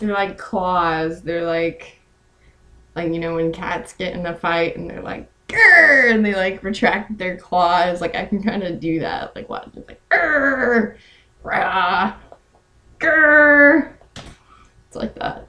they're like claws. They're like, like you know when cats get in a fight and they're like, Grr! and they like retract their claws. Like I can kind of do that. Like what? It's like, Grr! Rah! Grr! It's like that.